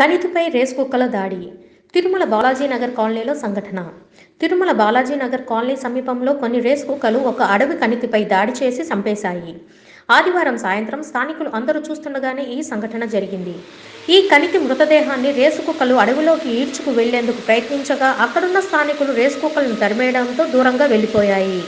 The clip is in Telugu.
కణితిపై రేస్ కుక్కల దాడి. తిరుమల బాలాజీ నగర్ కాలనీలో సంఘటన. తిరుమల బాలాజీ నగర్ కాలనీ సమీపంలో కొన్ని రేస్ కుక్కలు ఒక అడవి కణితిపై దాడి చేసి చంపేశాయి. ఆదివారం సాయంత్రం స్థానికులు అందరూ చూస్తుండగానే ఈ సంఘటన జరిగింది. ఈ కణితి మృతదేహాన్ని రేసు కుక్కలు అడవిలోకి ఈడ్చుకు వెళ్ళేందుకు ప్రయత్నించగా అక్కడున్న స్థానికులు రేసు కుక్కలను తరిమేయడంతో దూరంగా వెళ్ళిపోయాయి